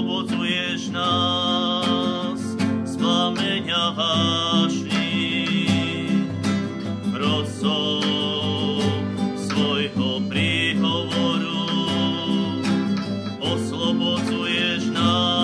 oslobodzuješ nás z plameňa vášni. Rosou svojho príhovoru oslobodzuješ nás